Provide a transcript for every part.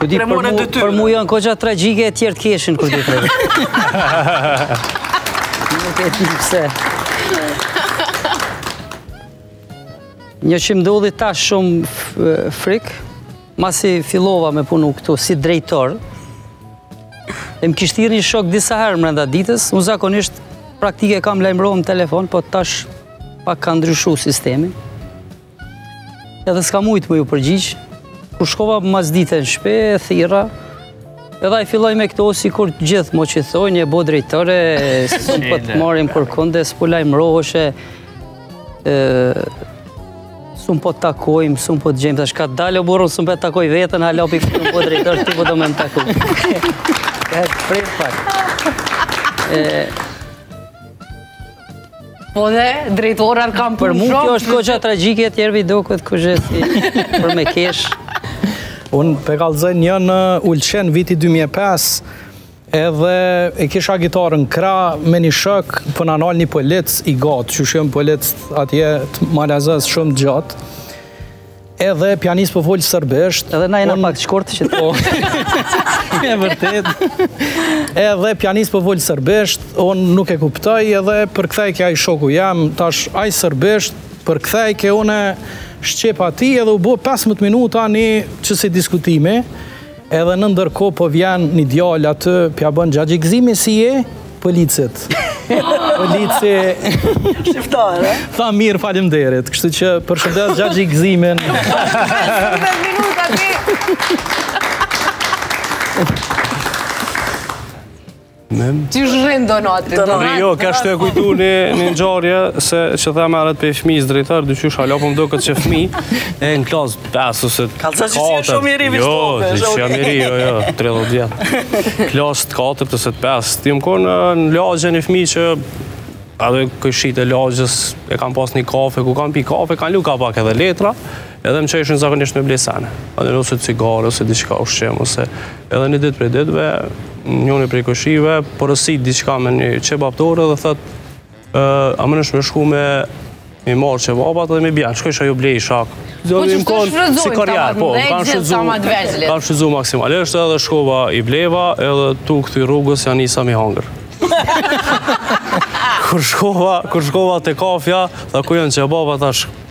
Ku di, për mu, për mu janë kogja tragjike e tjert keshin, ku di pse. Nuk e di pse. Një që më dodhi tash më frik, masi fillova me punu këtu si drejtor, e më kish thirr një shok disa herë mrenda ditës, unë zakonisht praktike kam lajmërohna në telefon, po tash pak ka ndryshu sistemi. Edhe s'kam mujtë me ju përgjigj, kur shkova masdite në shpe, thirra, edhe ai filloi me këto sikur gjithë, mo që thojnë je bo drejtor e s'um po të marrim kërkund e s'po lajmërohesh e s'um po të takojmë, s'um po të gjejmë, dhe çka, dale o burrë, s'um po e takoj veten hala prej që jom bo drejtor, ti po do me më taku. Këtë prej pak. Po dhe, drejtorat kanë punë shumë. Për mu kjo është kogja tragjike, tjerëve u doket kogja si për me kesh. Unë pe kallëzoj një në Ulqen viti 2005, edhe e kisha gitarën n'krah me një shok, po po na nal një polic i gatë, qysh janë policët atje të malazez shumë të gjatë. Edhe p'ja nis po fol sërbisht. Edhe na jena pak shkurt që të po. E vërtetë. Edhe p'ja nis po fol sërbisht, unë nuk e kuptoj edhe përkthe ky ai shoku jem, tash ai sërbisht, përkthe ky, une shqep atij edhe u bo 15 minuta një qësi diskutimi. Edhe në ndërkohë po vjen një djalë aty, p'ja bon xhaxhi Gëzim si je, policit. Polici... Shqiptar, e? Tha mirë, faleminderit. Kështu që përshëndes xhaxhi Gëzimin. Shëndet Ti e ke radhën Donat, Donat. Jo, ka shtu e kujtu një një nxarja, se që tha merret me fmi zdrejt, a di qysh, hala po më doket që fmi, e në klasë 5 ose 4. Kallxo që s'je shumë i ri vi jo, shtope. Jo, që jam i ri, jo, jo, 30 vjetë. Klasë të 4 ose 5. Ti je konë në lagje një fmi që kojshitë e lagjes e kanë pas një kafe, ku kanë pi kafe, kanë lu ka pak edhe letra, edhe më çojshin zakonisht me ble sene. Edhe ose cigare, ose diçka ushqem, ose Edhe një ditë prej ditëve, njëri prej kojshive, porosit diçka në një qebaptore dhe thot, a munësh me shku me m'i marrë qebapat dhe m'i bi, shkoj ja u blej, çka. Po qeshtu shfrytëzojnë, po, ta matë mlejgjën, ta matë vejgjën. M'kanë shfrytëzu maksimalisht edhe shkova i bleva edhe tu u kthy rrugës ja nisa m'i hangër. Kur shkova, kur shkova te kafja, tha ku janë qebapat ashtë.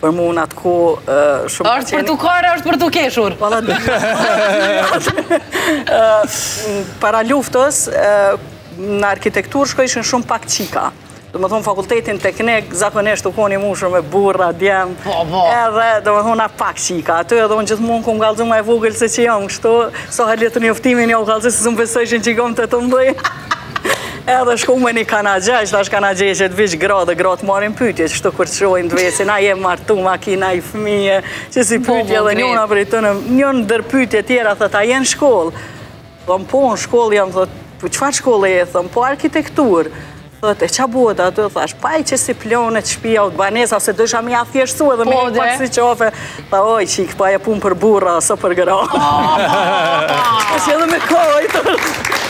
Për mu n' atë kohë shumë ka qenë... është për të qarë, është për të qeshur. Po, para luftës, në arkitekturë shkojshin shumë pak çika. Domethënë fakulteti teknik, zakonisht u konë mushur me burra, djem, po, po. edhe domethënë pak çika. Aty edhe unë gjithmonë kom gëllzu m'e vogël se që jam, kështu, sa so, herë letë një uftimin, ja u galëzum se s'më besojshin që i gomë të të mdojnë. Edhe shkum n'një kanagjegj, është ashtu kanagjegj që t'vijshin gra dhe gra të marrin pytje, qështu kur të shohin të vesin, a je martu, a ki naj fëmijë, qësi, po, pytje dhe njona prej tyne ndër pytje tjera, thotë, a je n'shkollë? Thom, po, në shkollë jam, thotë, po, çfarë shkolle, thom, po, arkitekturë. Thotë, e ça bohet aty, thash, paj qësi plane, për shpia, a për banesa, se deshta me ia thjeshtu edhe me po, e pak si çoje, tha, oj, çikë, pa po, ajo punë për burra, s'ë për gra. Është edhe me kojtë.